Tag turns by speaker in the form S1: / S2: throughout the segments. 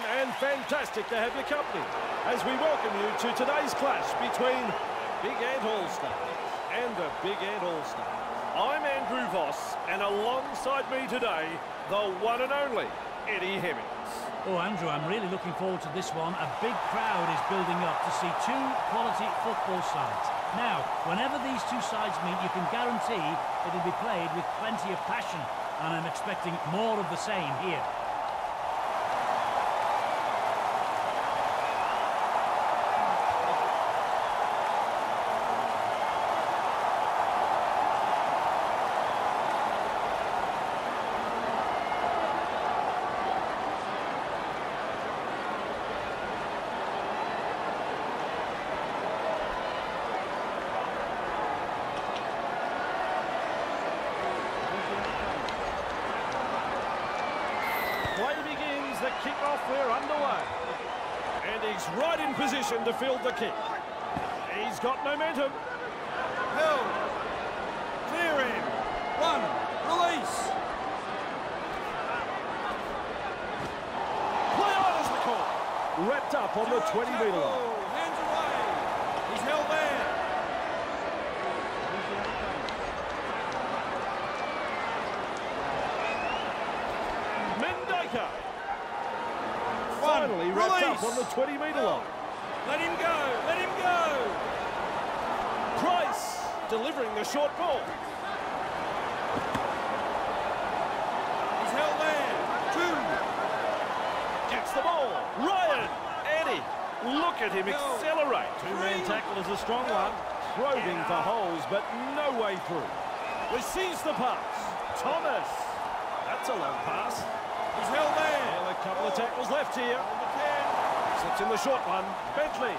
S1: and fantastic to have your company as we welcome you to today's clash between Big Ant All-Stars and the Big Ant All-Stars. I'm Andrew Voss, and alongside me today, the one and only Eddie Hemmings.
S2: Oh, Andrew, I'm really looking forward to this one. A big crowd is building up to see two quality football sides. Now, whenever these two sides meet, you can guarantee it'll be played with plenty of passion, and I'm expecting more of the same here.
S1: Play begins, the kick-off, we're underway. And he's right in position to field the kick. He's got momentum.
S3: Held. Clear in. One. Release.
S1: Play on is the call. Wrapped up on the 20-metre line.
S3: Tackle. Hands away. He's held there.
S1: Mendaka.
S3: One.
S1: Finally wrapped
S3: Release.
S1: up on the 20-metre line.
S3: Let him go. Let him go.
S1: Price delivering the short ball.
S3: He's held there. Two.
S1: Gets the ball. Ryan. Eddie. Look at him accelerate. Two-man tackle is a strong one. Probing for holes, but no way through. Receives the pass. Thomas. That's a long pass.
S3: He's held there.
S1: Well, a couple of tackles left here.
S3: Number 10.
S1: Sits in the short one. Bentley.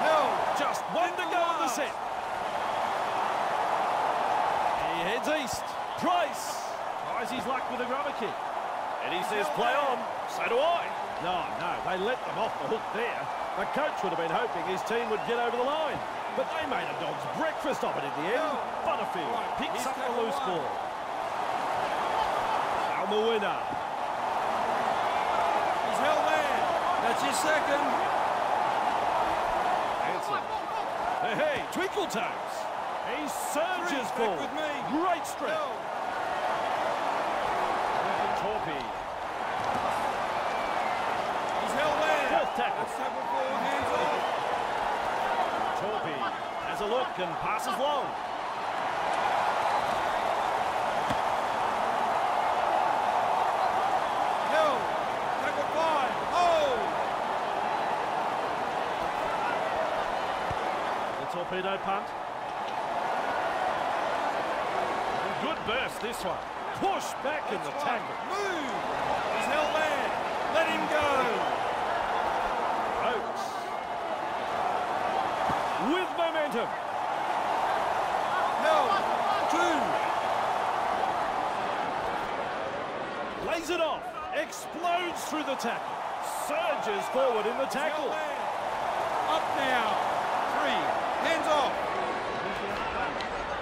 S3: Held.
S1: Just one to go in the set. He heads east. Price tries his luck with a rubber kick. And he says, play on. So do I. No, no, they let them off the hook there. The coach would have been hoping his team would get over the line. But they made a dog's breakfast of it in the end. Butterfield picks
S3: he's
S1: up the loose
S3: one.
S1: ball. Now the winner.
S3: He's held there. That's his second.
S1: Hanson. Hey, hey, Twinkle Toes. He surges
S3: Three,
S1: forward.
S3: with me.
S1: Great strength. Torpy.
S3: He's held there.
S1: Tackle.
S3: Forward. Hands off.
S1: Torpy has a look and passes long.
S3: Held. Tackle five. Oh.
S1: The torpedo punt. Good burst this one. Push back in the
S3: That's
S1: tackle.
S3: Move. He's held there. Let him go.
S1: Oates. With momentum.
S3: Held. Two.
S1: Lays it off. Explodes through the tackle. Surges forward in the tackle.
S3: Up now. Off.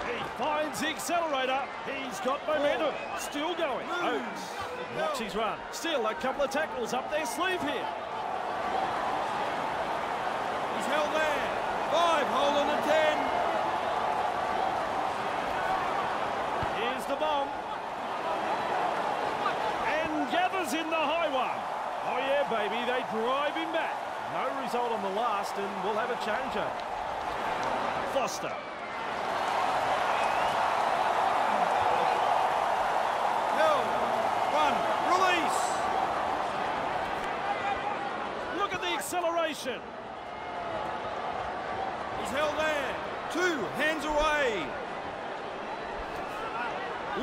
S1: He finds the accelerator. He's got momentum. Still going. Oates blocks his run. Still a couple of tackles up their sleeve here.
S3: He's held there. Five. Hold on to ten.
S1: Here's the bomb. And gathers in the high one. Oh yeah, baby, they drive him back. No result on the last, and we'll have a changer. Foster.
S3: Held. One. Release.
S1: Look at the acceleration.
S3: He's held there. Two. Hands away.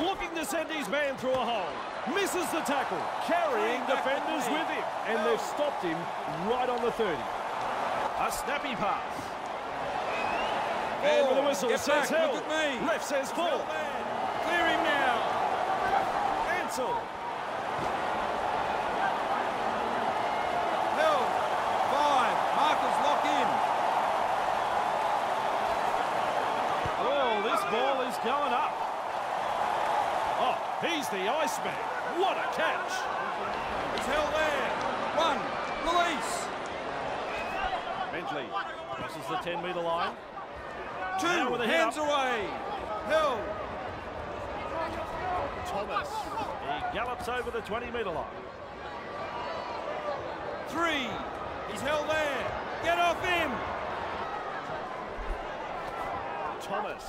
S1: Looking to send his man through a hole. Misses the tackle, carrying defenders with him. And they've stopped him right on the 30. A snappy pass. And with a whistle
S3: Get
S1: says
S3: back,
S1: held.
S3: look at me.
S1: Ref says
S3: He's
S1: full.
S3: held there. Clear him now.
S1: Ansel.
S3: Held. Five. Markers lock in.
S1: Oh, this ball is going up. Oh, he's the Iceman. What a catch!
S3: He's held there. One. Release.
S1: Bentley crosses the 10 metre line.
S3: Two. Hands
S1: up.
S3: away. Held.
S1: Thomas. He gallops over the 20 metre line.
S3: Three. He's held there. Get off him.
S1: Thomas.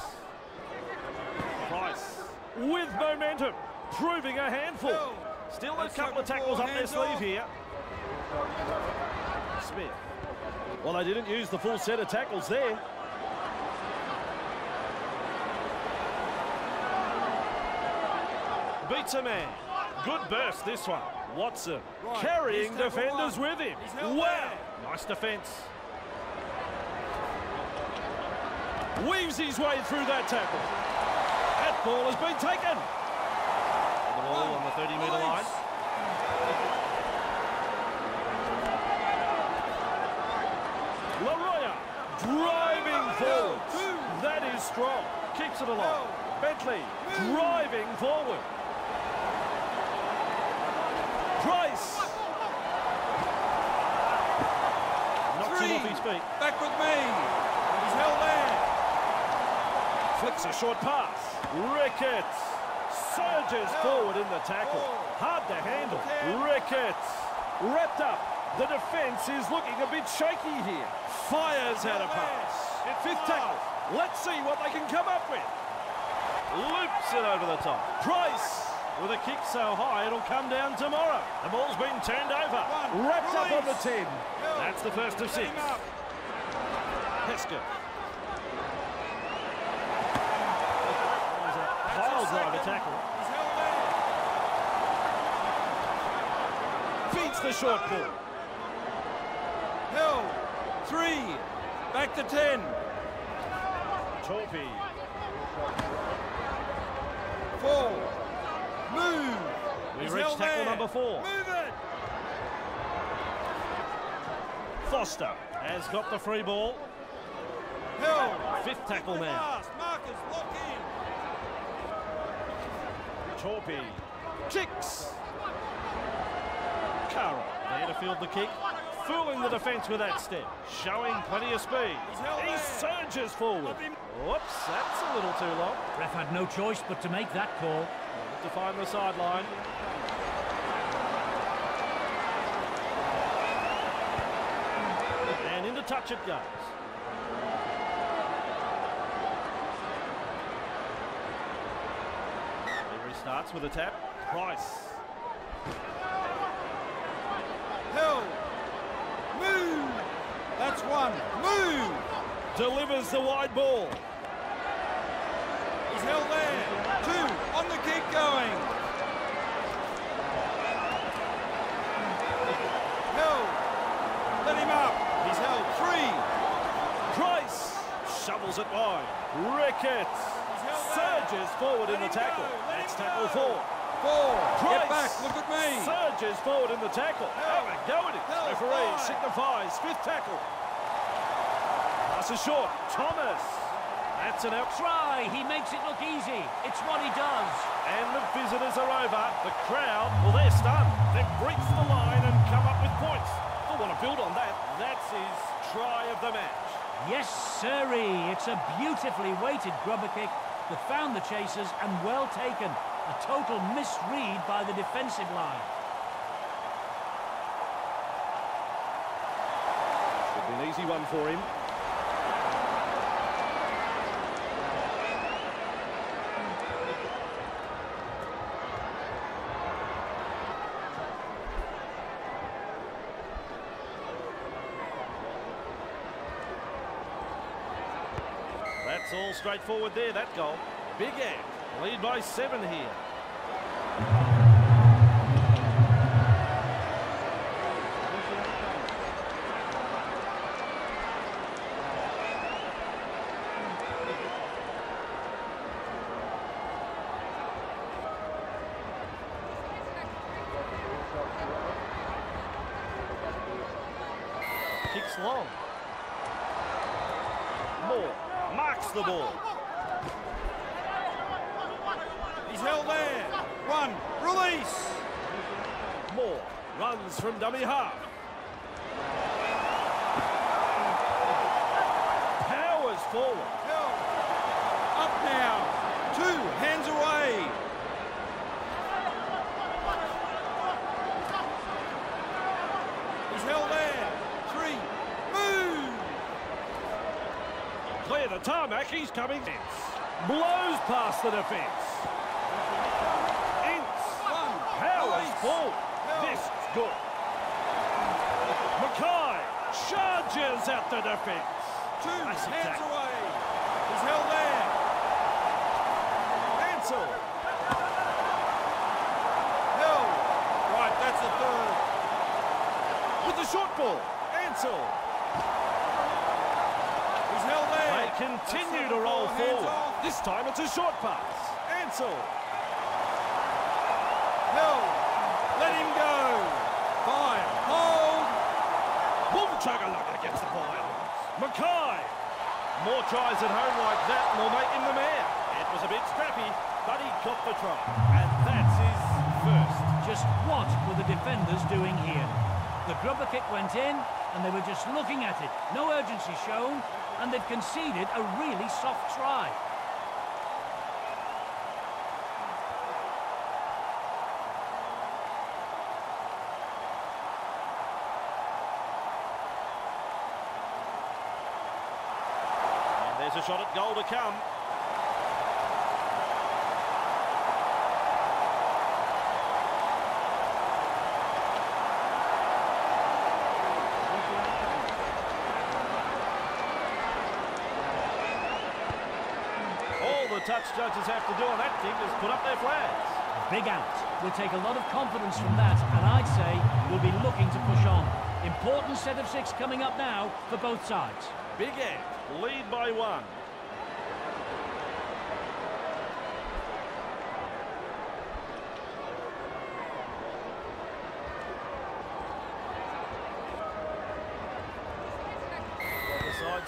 S1: Price with momentum, proving a handful.
S3: Held.
S1: Still a couple of tackles up their sleeve
S3: off.
S1: here. Smith. Well, they didn't use the full set of tackles there. Beats a man. Good burst this one. Watson
S3: Right,
S1: carrying defenders
S3: one.
S1: with him.
S3: He's
S1: Wow.
S3: there.
S1: Nice defence. Weaves his way through that tackle. That ball has been taken. The ball on the 30 metre line.
S3: Release.
S1: Laroya driving forward. That is strong. Keeps it alive. Bentley driving forward. Price. Knocks him
S3: Three.
S1: off his feet.
S3: Back with me. He's held there.
S1: Flicks a short pass. Ricketts surges forward in the tackle. Oh. Hard to handle. Ricketts wrapped up. The defence is looking a bit shaky here. Fires out a pass. Fifth tackle. Let's see what they can come up with. Loops it over the top. Price with a kick so high it'll come down tomorrow. The ball's been turned over.
S3: One.
S1: Wrapped up on the
S3: Release.
S1: 10. That's the first of six.
S3: him up.
S1: Hesketh. There's a pile driver tackle. Feeds the short ball.
S3: Held. Three. Back to ten.
S1: Torpy.
S3: Four. Move.
S1: We
S3: He's
S1: reach tackle
S3: there.
S1: number four.
S3: Move it.
S1: Foster has got the free ball.
S3: Held.
S1: Fifth tackle
S3: Quick
S1: man.
S3: pass. Markers, lock in.
S1: Torpy. Kicks. Carroll there to field the kick. Fooling the defence with that step. Showing plenty of speed.
S3: He's held
S1: He surges forward.
S3: Up him.
S1: Whoops, that's a little too long.
S2: Ref had no choice but to make that call.
S1: To find the sideline. And into touch it goes. He restarts with a tap. Price.
S3: Held. Move. That's one. Move.
S1: Delivers the wide ball.
S3: He's held there. Two. On the kick going. Held. Let him up. He's held. Three.
S1: Price shovels it wide. Ricketts surges forward in the tackle. That's tackle four.
S3: Four.
S1: Price
S3: Get back. Look at me.
S1: surges forward in the tackle. Have a go at it. Referee
S3: Five.
S1: signifies fifth tackle. Pass is short. Thomas. That's an out.
S2: Try, he makes it look easy. It's what he does.
S1: And the visitors are over. The crowd, well, they're stunned. They've breached the line and come up with points. They'll want to build on that. That's his try of the match.
S2: Yes, sirree. It's a beautifully weighted grubber kick that found the chasers and well taken. A total misread by the defensive line.
S1: Should be an easy one for him. That's straightforward there, that goal. Big Ant, lead by seven here. Kicks long. Marks the ball.
S3: He's held there. One. Release.
S1: Moore runs from dummy half. Powers forward.
S3: Held. Up now. Two. Hands away. He's held there. Three. Move.
S1: Clear the tarmac, he's coming. Ince. Blows past the defence. Ince. Powers.
S3: Held.
S1: This is good. Mackay charges at the defence.
S3: Two.
S1: Classic
S3: Hands
S1: tackle.
S3: away. He's held there.
S1: Ansel.
S3: Held. Right, that's the third.
S1: With the short ball. Ansel.
S3: He's held there.
S1: They continue to roll forward. This time it's a short pass. Ansel.
S3: Held. Let him go. Fire. Hold.
S1: Boom chugga against the ball. Mackay. More tries at home like that and will make him the man. It was a bit scrappy, but he got the try. And that's his first.
S2: Just what were the defenders doing here? The grubber kick went in, and they were just looking at it. No urgency shown, and they've conceded a really soft try.
S1: And there's a shot at goal to come. All the touch judges have to do on that thing is put up their flags.
S2: Big Ant. We'll take a lot of confidence from that, and I'd say we'll be looking to push on. Important set of six coming up now for both sides.
S1: Big Ant lead by one.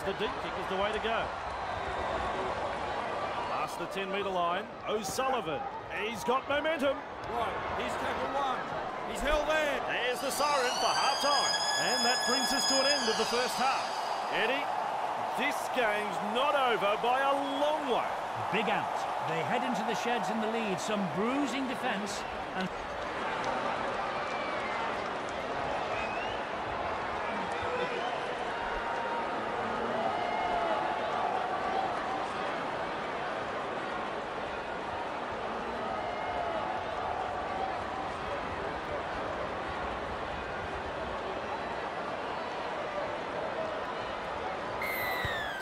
S1: The deep kick is the way to go. Past the 10 metre line, O'Sullivan. He's got momentum.
S3: Right. He's tackle one. He's held there.
S1: There's the siren for half time. And that brings us to an end of the first half. Eddie, this game's not over by a long way.
S2: Big Ant. They head into the sheds in the lead. Some bruising defence and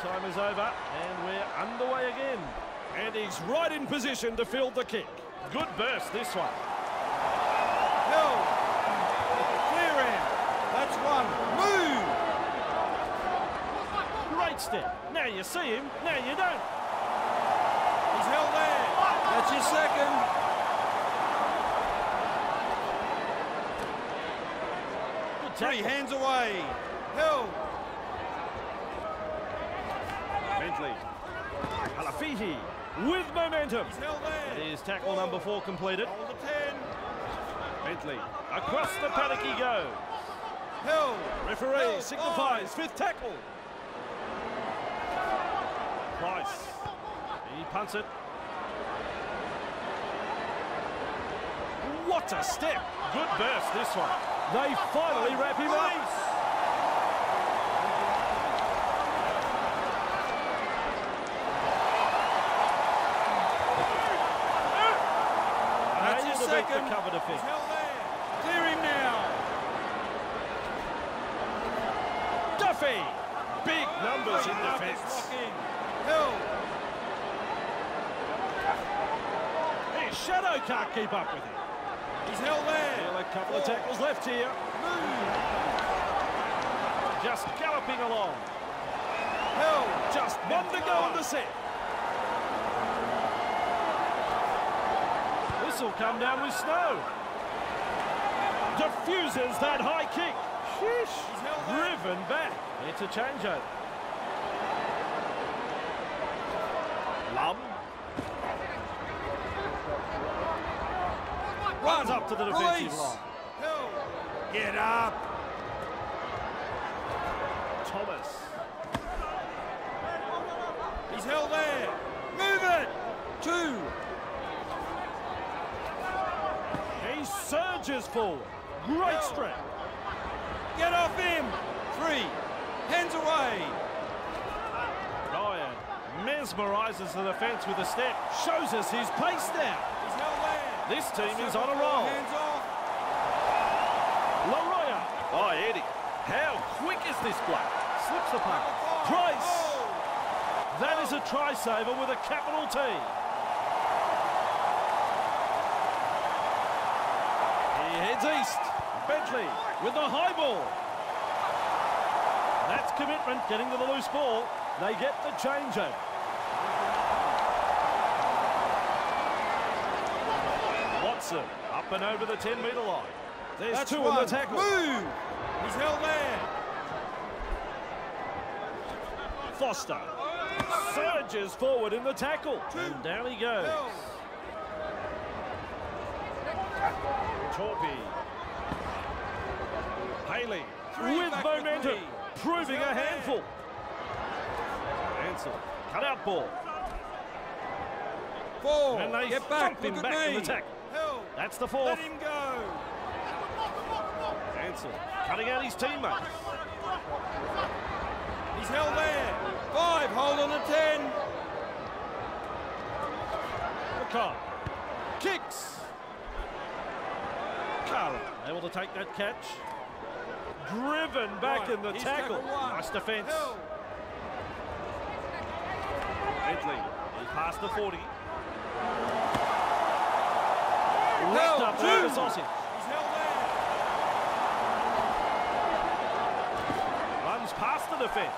S1: Time is over, and we're underway again. And he's right in position to field the kick. Good burst, this one.
S3: Held. Clear end. That's one. Move.
S1: Great step. Now you see him, now you don't.
S3: He's held there. That's your second.
S1: Good
S3: Three hands away. Held.
S1: Bentley. Alafihi with momentum. It is tackle number four completed. Bentley. Across the paddock he goes.
S3: Held.
S1: Referee signifies fifth tackle. Price. He punts it. What a step. Good burst, this one. They finally wrap him up.
S3: Release. That's
S1: to the cover defence.
S3: Clear him now.
S1: Duffy. Big numbers in defence.
S3: Held.
S1: His shadow can't keep up with him.
S3: He's held there.
S1: Still a couple of tackles left here.
S3: Move.
S1: Just galloping along.
S3: Held.
S1: Just one to go on the set. Will come down with snow. Diffuses that high kick. Sheesh.
S3: He's held there.
S1: Driven back. It's a changeover. Lum. Runs up to the defensive line.
S3: Get up.
S1: Thomas.
S3: He's held there. Move it. Two.
S1: He surges forward. Great
S3: Hill.
S1: strength.
S3: Get off him. Three. Hands away.
S1: Ryan mesmerises the defence with a step. Shows us his pace now.
S3: He's held there.
S1: This team is on a roll.
S3: Hands off.
S1: Laroya. Oh, Eddie. How quick is this bloke? Slips the puck. Oh, Price.
S3: Goal. Oh.
S1: That is a try saver with a capital T. He heads east. Bentley with the high ball. That's commitment, getting to the loose ball. They get the changeover. Watson up and over the 10 metre line. There's
S3: That's
S1: two
S3: one.
S1: in the tackle.
S3: Move. He's held there.
S1: Foster surges forward in the tackle. And down he goes. Torpy. Haley
S3: Three
S1: with momentum, proving a handful. Ansel, cut out ball.
S3: Four.
S1: And they
S3: Get back.
S1: him
S3: Look
S1: back
S3: at
S1: in
S3: me.
S1: the tackle.
S3: Hill.
S1: That's the
S3: Let
S1: fourth.
S3: him go.
S1: Ansel cutting out his teammates.
S3: He's held there. Five. Hold on to ten.
S1: McCall kicks. Able to take that catch. Driven back in the
S3: he's
S1: tackle. Nice defence. Bentley, he's past the 40.
S3: Hill.
S1: Wrapped up over sausage.
S3: He's held there.
S1: Runs past the defence.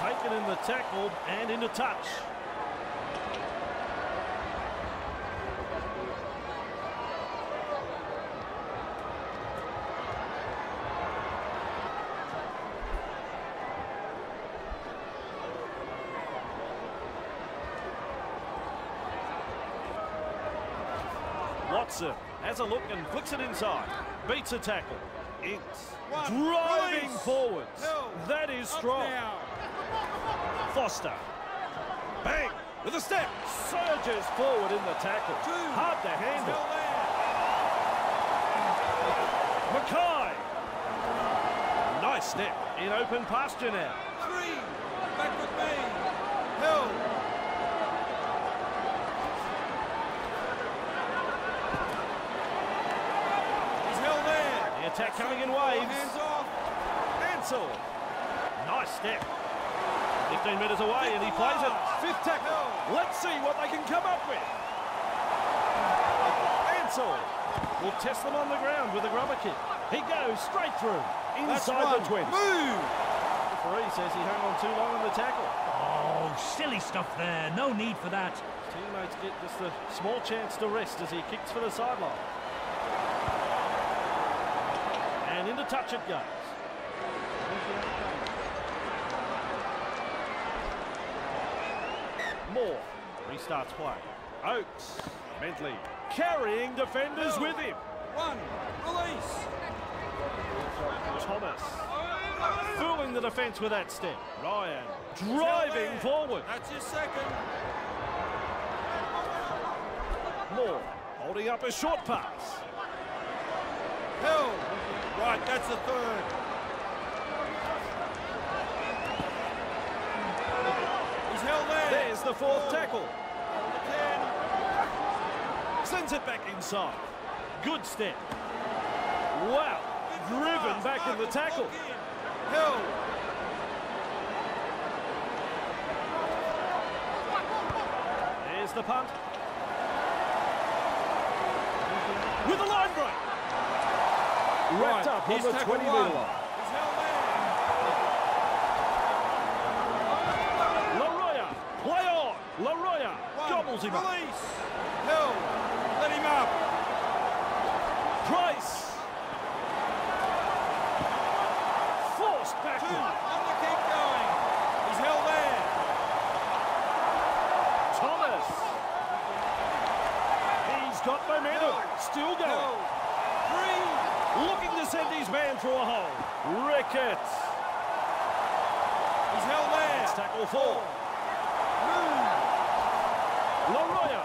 S1: Taken in the tackle and into touch. Watson has a look and flicks it inside. Beats a tackle. Ince
S3: One.
S1: driving
S3: Release.
S1: forwards.
S3: Hill.
S1: That is strong. Foster. Bang! With a step. Surges forward in the tackle.
S3: Two.
S1: Hard to handle. Mackay. Nice step. In open pasture now.
S3: Three. Back with me. Hill. He's held there.
S1: The attack coming in waves.
S3: Hands off.
S1: Ansel. Nice step. 15 metres away and he plays it. Ah, fifth tackle. Oh. Let's see what they can come up with. Ansel will test them on the ground with a grubber kick. He goes straight through.
S3: That's
S1: Inside
S3: one.
S1: the 20.
S3: Move.
S1: Referee says he hung on too long in the tackle.
S2: Oh, silly stuff there. No need for that.
S1: Teammates get just a small chance to rest as he kicks for the sideline. And into touch it goes. Moore restarts play. Oakes, Bentley, carrying defenders with him.
S3: One. Release.
S1: Thomas, oh, fooling the defence with that step. Ryan, driving forward.
S3: That's your second.
S1: Moore, holding up a short pass.
S3: Hill. Right, that's the third. He's held there.
S1: There's the fourth
S3: Four.
S1: tackle.
S3: Ten.
S1: Sends it back inside. Good step. Wow. Driven back in the tackle.
S3: Hill.
S1: There's the punt. With a line break. Wrapped
S3: Right,
S1: up on
S3: he's
S1: the 20
S3: one.
S1: metre line.
S3: He's held there.
S1: Laroya, play on. Laroya
S3: One.
S1: gobbles him up.
S3: Hill. Let him up.
S1: Price. Forced backward.
S3: On the keep going. He's held there.
S1: Thomas. He's got momentum. Still going.
S3: Three.
S1: Looking to send his man through a hole. Ricketts.
S3: He's held there.
S1: It's tackle four. Laroya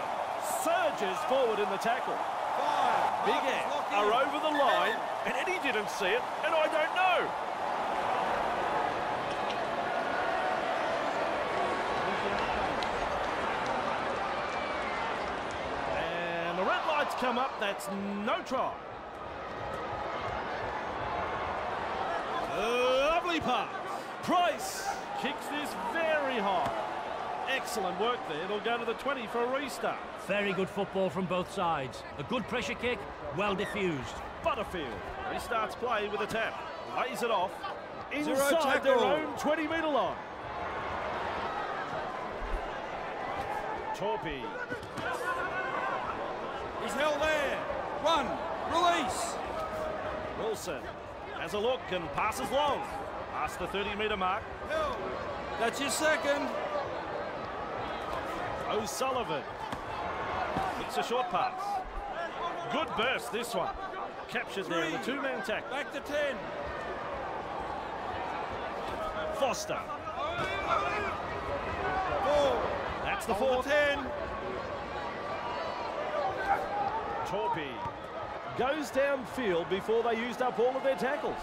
S1: surges forward in the tackle.
S3: Five.
S1: Big
S3: locked
S1: are over the line, and Eddie didn't see it, and I don't know. And the red lights come up, that's no try. Lovely pass. Price kicks this very high. Excellent work there. It'll go to the 20 for a restart.
S2: Very good football from both sides. A good pressure kick, well diffused.
S1: Butterfield restarts play with a tap. Lays it off inside their own 20 metre line. Torpy.
S3: He's held there. One. Release.
S1: Wilson has a look and passes long. Past the 30 metre mark.
S3: That's your second.
S1: O'Sullivan. Kicks a short pass. Good burst this one. Captured there in the two-man tackle.
S3: Back to ten.
S1: Foster.
S3: Four.
S1: That's the fourth.
S3: ten.
S1: Torpy goes downfield before they used up all of their tackles.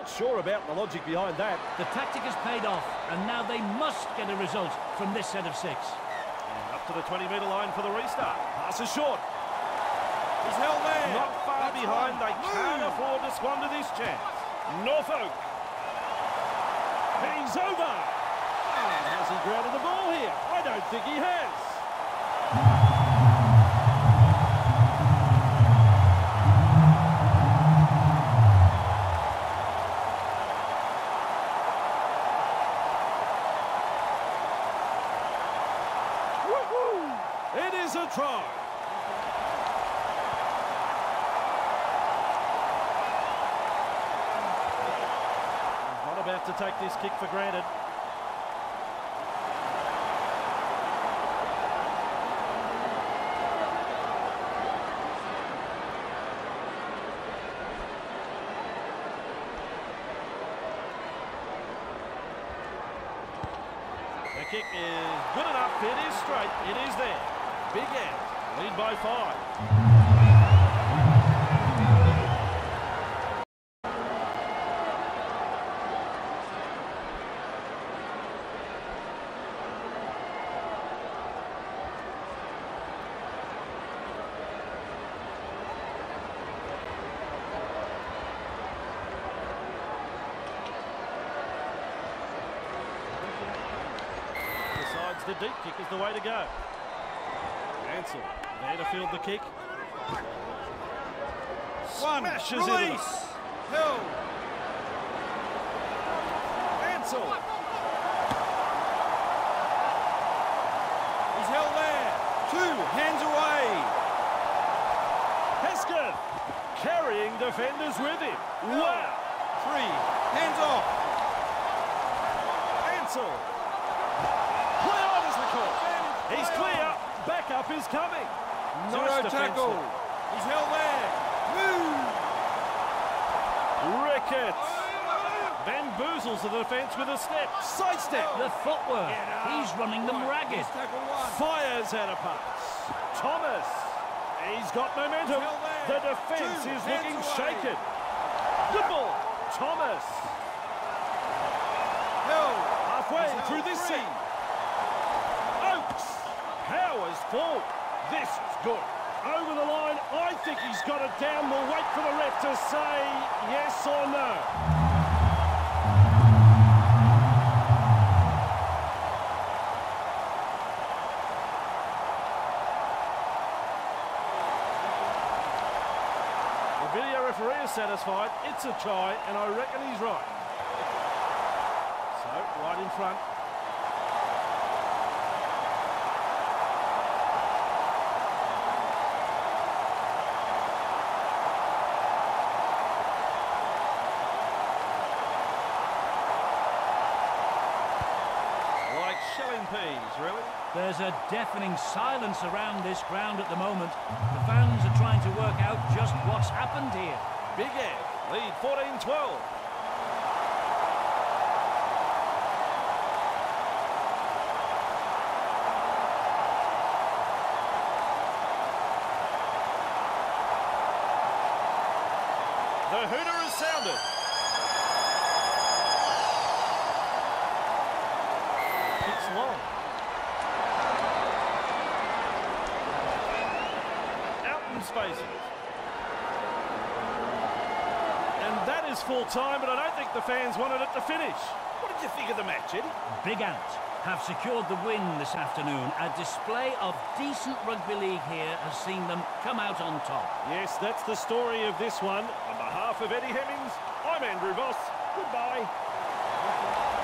S1: Not sure about the logic behind that.
S2: The tactic has paid off, and now they must get a result from this set of six.
S1: And up to the 20 metre line for the restart. Pass is short.
S3: He's held there.
S1: Not far
S3: That's
S1: behind.
S3: one.
S1: They can't afford to squander this chance. Norfolk. He's over. Oh, has he grounded the ball here? I don't think he has. Take this kick for granted. The kick is good enough. It is straight. It is there. Big Ant lead by five. Decides the deep kick is the way to go. Ansel there to field the kick.
S3: One.
S1: Smashes into
S3: Release. Held.
S1: Ansel.
S3: He's held there. Two. Hands away.
S1: Hesketh carrying defenders with him. Wow.
S3: Three. Hands off.
S1: Ansel. Play on is the call. He's clear. Backup is coming. Nice
S3: tackle. He's held there. Move.
S1: Ricketts. Bamboozles the defence with a step. Side step.
S2: The footwork. He's running them ragged.
S3: He's tackle one.
S1: Fires out a pass. Thomas. He's got momentum. The defence is looking shaken. Good ball. Thomas. Halfway through this scene. Powers full. This is good. Over the line. I think he's got it down. We'll wait for the ref to say yes or no. The video referee is satisfied. It's a try, and I reckon he's right. So, right in front. Like shelling really?
S2: There's a deafening silence around this ground at the moment. The fans are trying to work out just what's happened here.
S1: Big Ant lead 14-12. The hooter is sounded. It's long. Out in spaces. And that is full time, but I don't think the fans wanted it to finish. What did you think of the match, Eddie?
S2: Big Ant have secured the win this afternoon. A display of decent rugby league here has seen them come out on top.
S1: Yes, that's the story of this one. On behalf of Eddie Hemmings, I'm Andrew Voss. Goodbye.